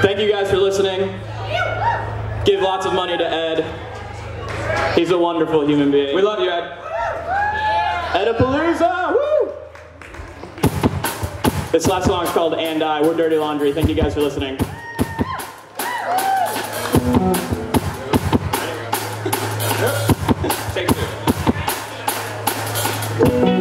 Thank you guys for listening. Give lots of money to Ed. He's a wonderful human being. We love you, Ed. Edapalooza! Woo! This last song is called And I. We're Dirty Laundry. Thank you guys for listening. Take two.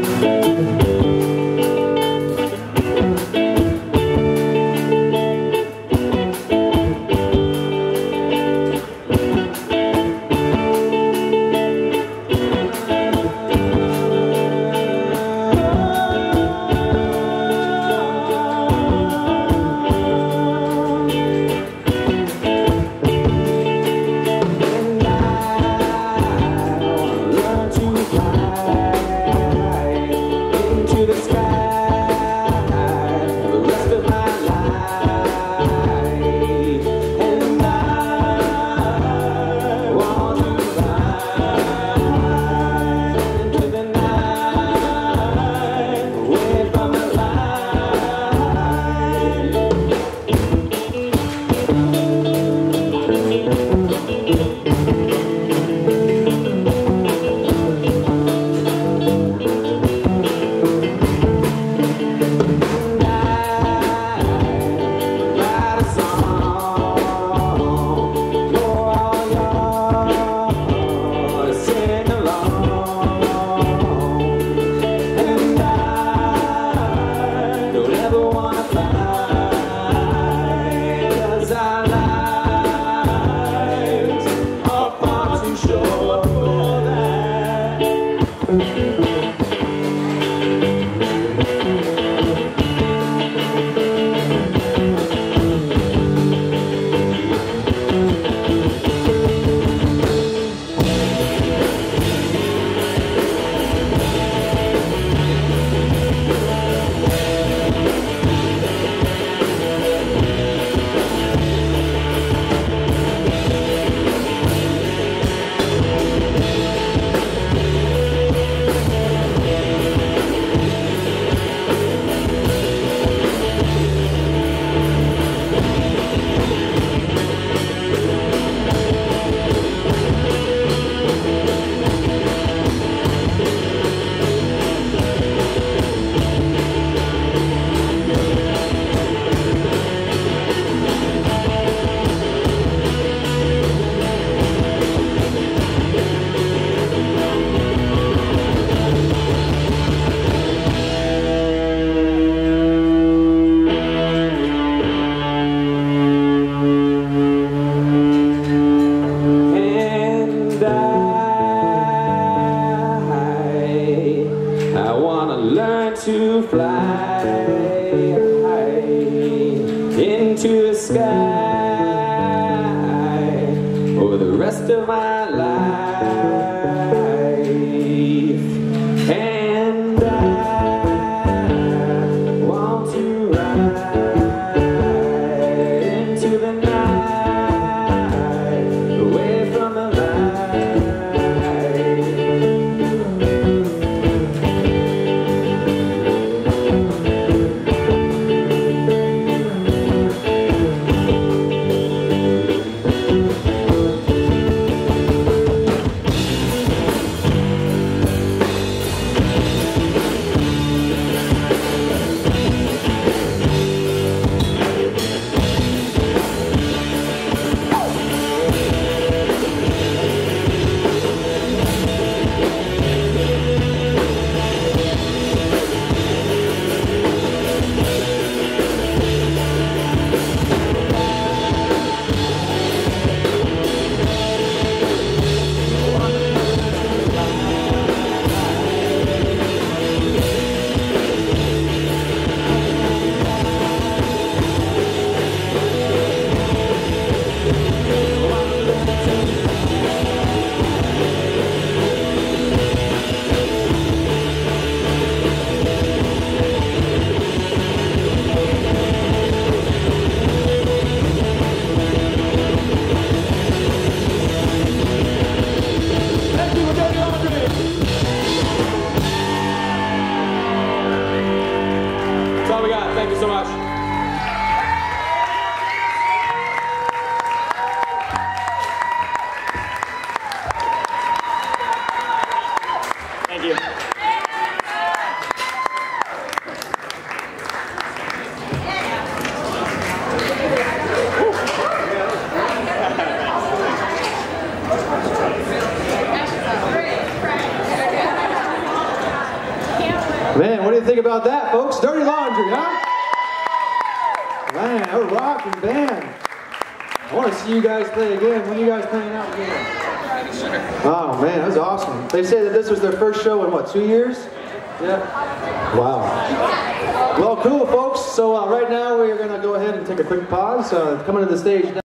To fly into the sky for the rest of my life. Thank you so much. Thank you. Man, what do you think about that, folks? Dirty laundry, huh? Man, a rocking band. I want to see you guys play again. When are you guys playing out again? Oh man, that was awesome. They say that this was their first show in what, two years? Yeah. Wow. Well, cool, folks. So uh, right now we are going to go ahead and take a quick pause. Uh, coming to the stage now.